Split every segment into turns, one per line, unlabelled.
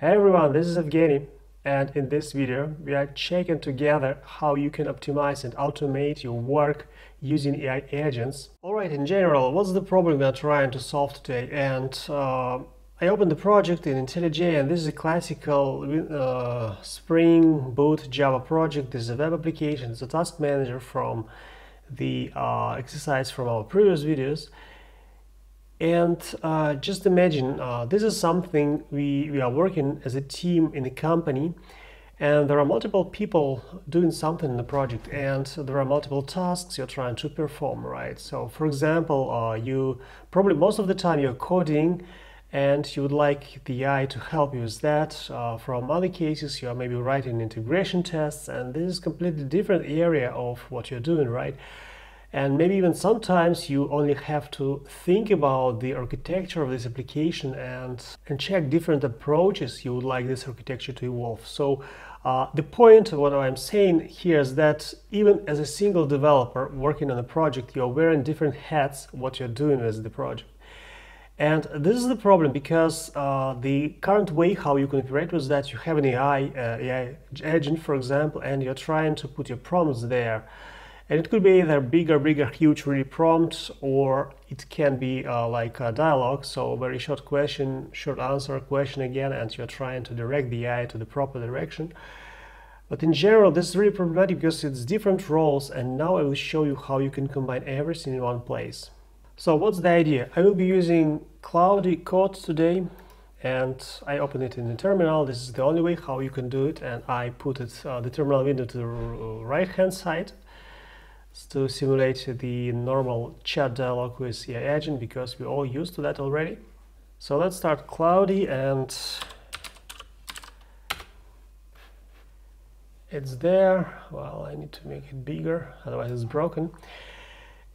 Hey everyone, this is Evgeny and in this video we are checking together how you can optimize and automate your work using AI agents. Alright, in general, what's the problem we are trying to solve today? And uh, I opened the project in IntelliJ and this is a classical uh, Spring Boot Java project. This is a web application, it's a task manager from the uh, exercise from our previous videos and uh, just imagine, uh, this is something we, we are working as a team in a company and there are multiple people doing something in the project and there are multiple tasks you're trying to perform, right? So for example, uh, you probably most of the time you're coding and you would like the AI to help you with that. Uh, from other cases, you are maybe writing integration tests and this is completely different area of what you're doing, right? And maybe even sometimes you only have to think about the architecture of this application and, and check different approaches you would like this architecture to evolve. So uh, the point of what I'm saying here is that even as a single developer working on a project, you're wearing different hats what you're doing with the project. And this is the problem because uh, the current way how you can operate was that you have an AI, uh, AI agent, for example, and you're trying to put your prompts there. And it could be either bigger, bigger, huge, really prompts, or it can be uh, like a dialogue, so very short question, short answer, question again, and you're trying to direct the AI to the proper direction. But in general, this is really problematic because it's different roles, and now I will show you how you can combine everything in one place. So what's the idea? I will be using Claude Code today, and I open it in the terminal. This is the only way how you can do it, and I put it uh, the terminal window to the right-hand side to simulate the normal chat dialog with AI agent because we're all used to that already. So let's start Claude and it's there. Well, I need to make it bigger, otherwise it's broken.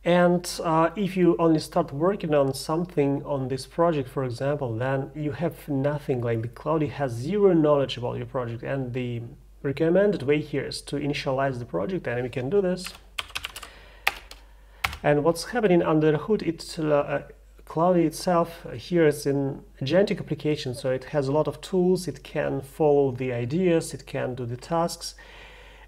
And uh, if you only start working on something on this project, for example, then you have nothing, like the Claude has zero knowledge about your project. And the recommended way here is to initialize the project, and we can do this. And what's happening under the hood, it's uh, Claude itself here is an agentic application, so it has a lot of tools, it can follow the ideas, it can do the tasks.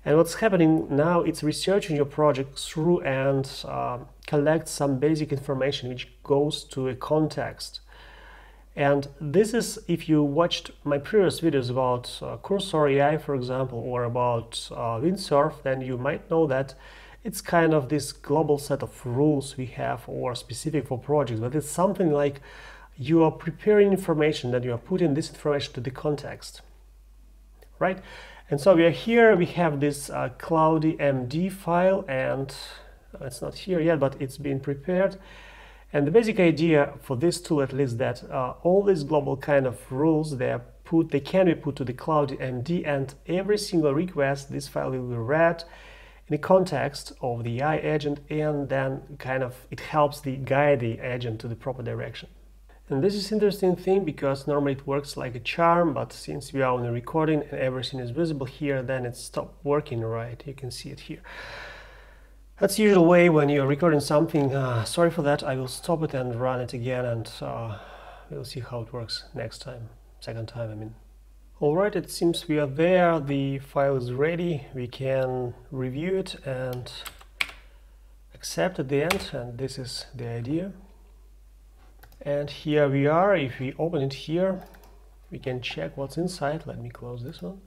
And what's happening now, it's researching your project through and uh, collect some basic information which goes to a context. And this is, if you watched my previous videos about uh, Cursor AI, for example, or about uh, Windsurf, then you might know that it's kind of this global set of rules we have or specific for projects, but it's something like you are preparing information that you are putting this information to the context, right? And so we are here, we have this uh, Claude MD file and it's not here yet, but it's been prepared. And the basic idea for this tool at least that uh, all these global kind of rules, they are put, they can be put to the Claude MD and every single request, this file will be read the context of the AI agent and then kind of it helps the guide the agent to the proper direction. And this is interesting thing because normally it works like a charm, but since we are on a recording and everything is visible here, then it stopped working right. You can see it here. That's the usual way when you're recording something. Uh, sorry for that. I will stop it and run it again and uh, we'll see how it works next time. Second time, I mean. Alright, it seems we are there, the file is ready, we can review it and accept at the end, and this is the idea. And here we are, if we open it here, we can check what's inside, let me close this one.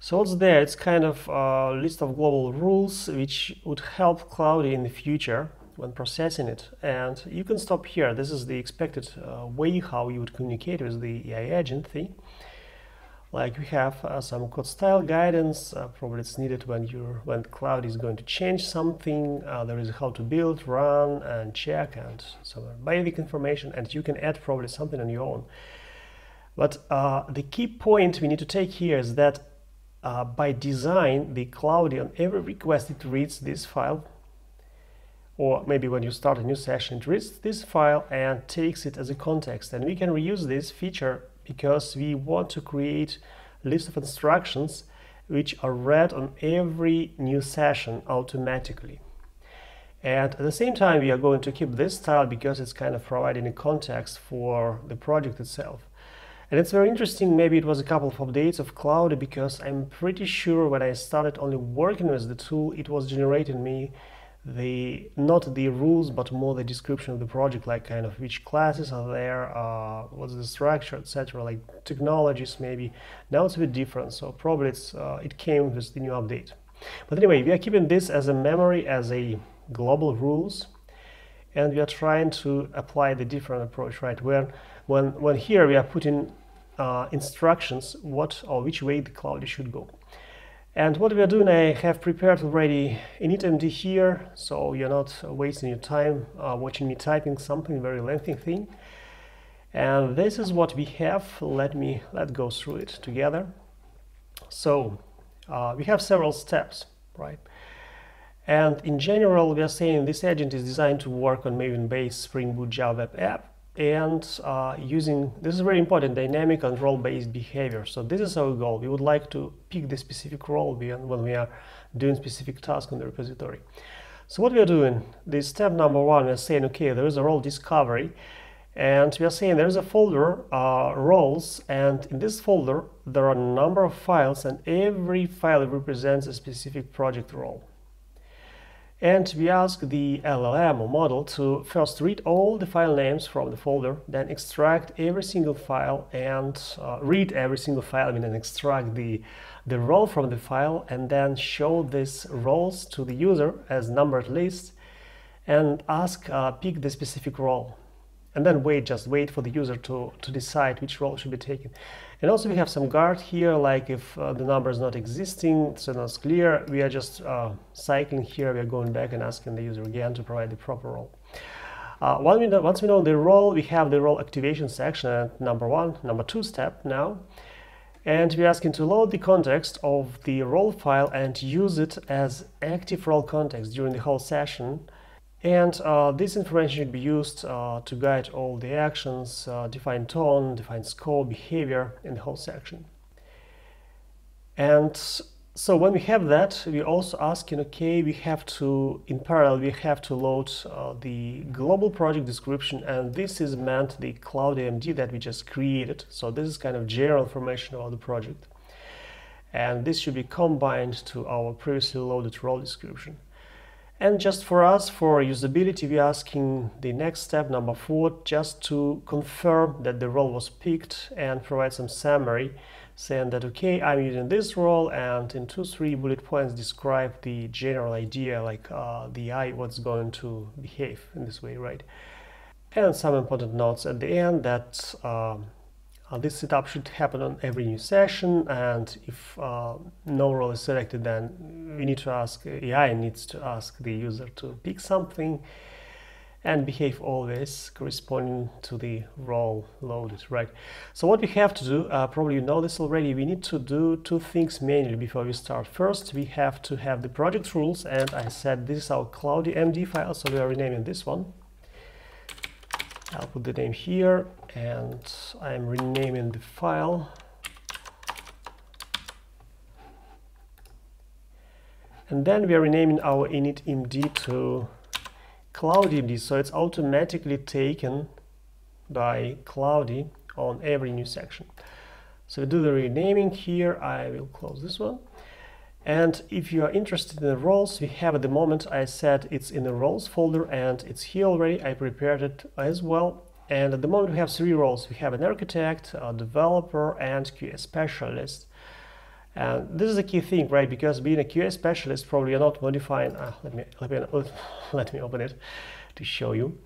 So what's there? It's kind of a list of global rules which would help Claude in the future when processing it. And you can stop here, this is the expected uh, way how you would communicate with the AI agent thing like we have uh, some code style guidance uh, probably it's needed when you're when Claude is going to change something uh, there is how to build run and check and some basic information and you can add probably something on your own. But uh, the key point we need to take here is that uh, by design the Claude on every request it reads this file. Or maybe when you start a new session it reads this file and takes it as a context. And we can reuse this feature because we want to create a list of instructions which are read on every new session automatically. And at the same time, we are going to keep this style because it's kind of providing a context for the project itself. And it's very interesting, maybe it was a couple of updates of Claude because I'm pretty sure when I started only working with the tool, it was generating me the not the rules but more the description of the project like kind of which classes are there uh, what's the structure etc like technologies maybe now it's a bit different so probably it's uh, it came with the new update. But anyway we are keeping this as a memory as a global rules and we are trying to apply the different approach right? When when when here we are putting uh, instructions what or which way the Claude should go and what we are doing, I have prepared already initmd here, so you're not wasting your time uh, watching me typing something very lengthy thing. And this is what we have. Let me let go through it together. So uh, we have several steps, right? And in general, we are saying this agent is designed to work on Maven-based Spring Boot Java App and uh, using this is very important dynamic and role-based behavior. So this is our goal. We would like to pick the specific role when we are doing specific task on the repository. So what we are doing this step number one we are saying okay there is a role discovery and we are saying there is a folder uh, roles and in this folder there are a number of files and every file represents a specific project role and we ask the LLM or model to first read all the file names from the folder, then extract every single file and uh, read every single file, I mean, and extract the, the role from the file, and then show these roles to the user as numbered list and ask uh, pick the specific role. And then wait, just wait for the user to, to decide which role should be taken. And also we have some guard here, like if uh, the number is not existing, so not clear, we are just uh, cycling here, we are going back and asking the user again to provide the proper role. Uh, once, we know, once we know the role, we have the role activation section at number one, number two step now. And we're asking to load the context of the role file and use it as active role context during the whole session and uh, this information should be used uh, to guide all the actions, uh, define tone, define scope, behavior in the whole section. And so when we have that, we also asking, okay, we have to, in parallel, we have to load uh, the global project description, and this is meant the Claude MD that we just created. So this is kind of general information about the project. And this should be combined to our previously loaded role description. And just for us, for usability, we're asking the next step, number four, just to confirm that the role was picked and provide some summary saying that, okay, I'm using this role and in two, three bullet points describe the general idea, like uh, the AI, what's going to behave in this way, right? And some important notes at the end that um, uh, this setup should happen on every new session and if uh, no role is selected then we need to ask AI needs to ask the user to pick something and behave always corresponding to the role loaded right? So what we have to do uh, probably you know this already we need to do two things manually before we start. First we have to have the project rules and I said this is our Claude MD file so we are renaming this one I'll put the name here and I'm renaming the file. And then we are renaming our initmd to claudemd so it's automatically taken by Claude on every new section. So we do the renaming here. I will close this one and if you are interested in the roles we have at the moment, I said it's in the roles folder and it's here already. I prepared it as well. And at the moment we have three roles. We have an architect, a developer, and QA specialist. And this is a key thing, right? Because being a QA specialist, probably you're not modifying. Uh, let me let me let me open it to show you.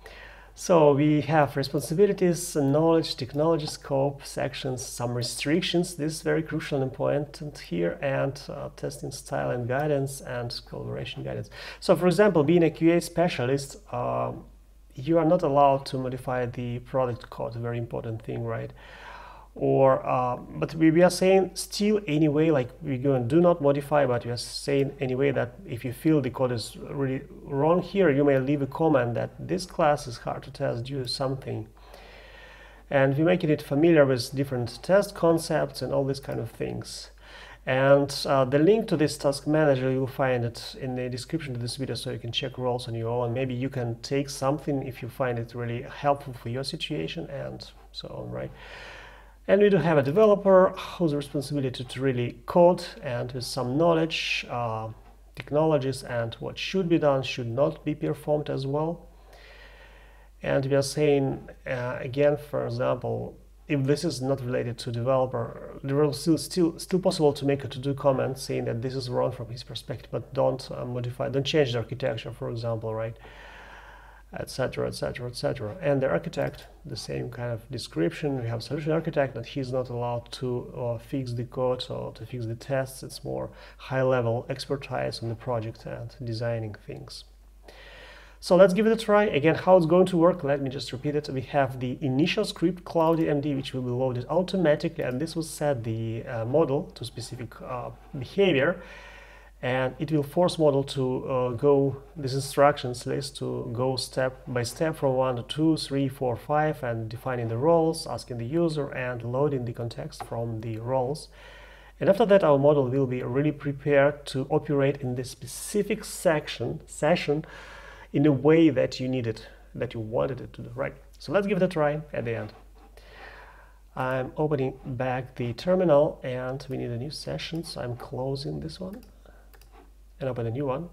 So we have responsibilities, knowledge, technology scope, sections, some restrictions. This is very crucial and important here, and uh, testing style and guidance and collaboration guidance. So for example, being a QA specialist, um, you are not allowed to modify the product code, very important thing, right? Or uh, but we, we are saying still anyway like we're going do not modify but we are saying anyway that if you feel the code is really wrong here you may leave a comment that this class is hard to test due to something. And we're making it familiar with different test concepts and all these kind of things. And uh, the link to this task manager you'll find it in the description of this video so you can check roles on your own. Maybe you can take something if you find it really helpful for your situation and so on right And we do have a developer whose responsibility to really code and with some knowledge, uh, technologies and what should be done should not be performed as well. And we are saying, uh, again, for example, if this is not related to developer, there is still, still, still possible to make a to-do comment saying that this is wrong from his perspective, but don't uh, modify, don't change the architecture, for example, right? Etc etc etc and the architect the same kind of description we have solution architect that he's not allowed to uh, fix the code or to fix the tests it's more high level expertise on the project and designing things so let's give it a try. Again, how it's going to work, let me just repeat it. We have the initial script ClaudeMD, which will be loaded automatically, and this will set the uh, model to specific uh, behavior, and it will force model to uh, go this instructions list to go step by step from 1 to 2, 3, 4, 5, and defining the roles, asking the user, and loading the context from the roles. And after that, our model will be really prepared to operate in this specific section, session in a way that you needed, that you wanted it to do, right? So let's give it a try at the end. I'm opening back the terminal and we need a new session, so I'm closing this one and open a new one.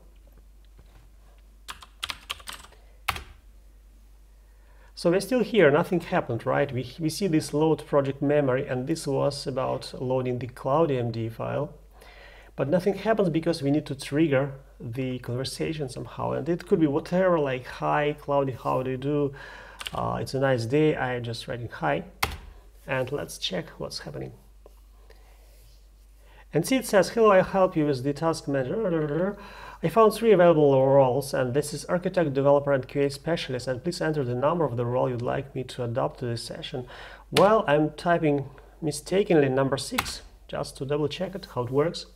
So we're still here, nothing happened, right? We, we see this load project memory and this was about loading the ClaudeMD file. But nothing happens because we need to trigger the conversation somehow. And it could be whatever, like, hi, Claude, how do you do? Uh, it's a nice day. I just writing hi. And let's check what's happening. And see, it says, hello, I help you with the task manager. I found three available roles, and this is architect, developer, and QA specialist. And please enter the number of the role you'd like me to adopt to this session. Well, I'm typing mistakenly number six, just to double check it, how it works.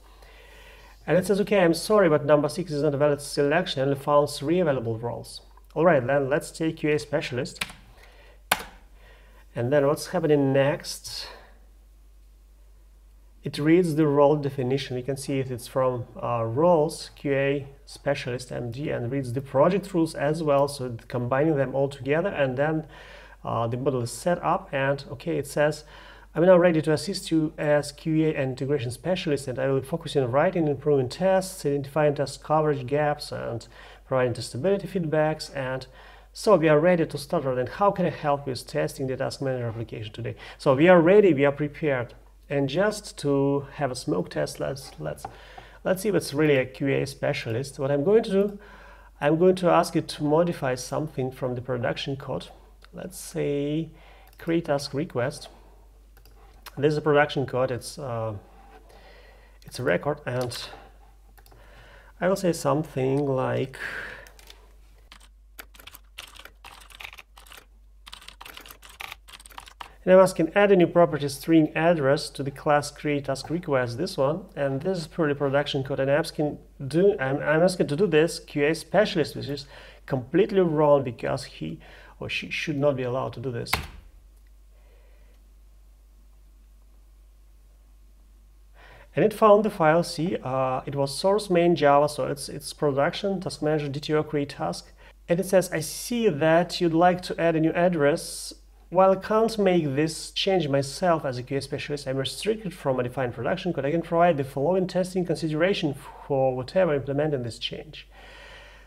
And it says, okay, I'm sorry, but number six is not a valid selection. I only found three available roles. All right, then let's take QA specialist. And then what's happening next? It reads the role definition. You can see it, it's from uh, roles, QA specialist, MD, and reads the project rules as well. So combining them all together, and then uh, the model is set up. And okay, it says I'm now ready to assist you as QA and integration specialist and I will focus on writing and improving tests, identifying test coverage gaps and providing testability feedbacks and so we are ready to start and how can I help with testing the task manager application today? So we are ready, we are prepared and just to have a smoke test, let's let's let's see what's really a QA specialist. What I'm going to do, I'm going to ask it to modify something from the production code. Let's say create task request this is a production code. It's uh, it's a record, and I will say something like. And I'm asking add a new property string address to the class create task request, this one, and this is purely production code. And I'm asking do I'm, I'm asking to do this QA specialist, which is completely wrong because he or she should not be allowed to do this. and it found the file C. Uh, it was source main Java, so it's it's production task manager DTO create task, and it says I see that you'd like to add a new address. While I can't make this change myself as a QA specialist, I'm restricted from modifying production code. I can provide the following testing consideration for whatever implementing this change.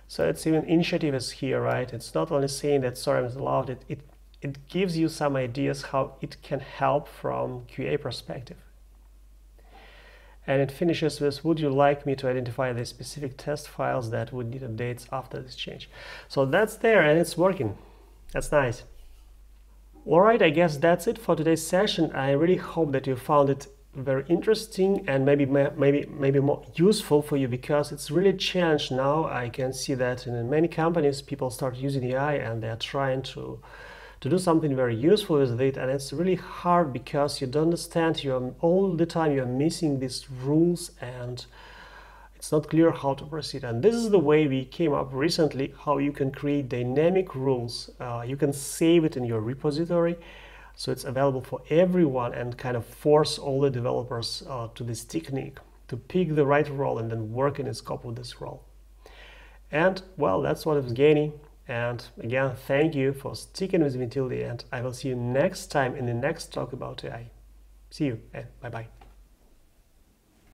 So it's even initiative is here, right? It's not only saying that sorry I'm allowed it, it it gives you some ideas how it can help from QA perspective and it finishes with would you like me to identify the specific test files that would need updates after this change so that's there and it's working that's nice alright I guess that's it for today's session. I really hope that you found it very interesting and maybe maybe maybe more useful for you because it's really changed now. I can see that in many companies people start using AI and they're trying to to do something very useful with it. And it's really hard because you don't understand you're all the time you're missing these rules and it's not clear how to proceed and this is the way we came up recently how you can create dynamic rules uh, you can save it in your repository so it's available for everyone and kind of force all the developers uh, to this technique to pick the right role and then work in the scope of this role and well that's what was gaining and again, thank you for sticking with me till the end. I will see you next time in the next talk about AI. See you. And Bye bye.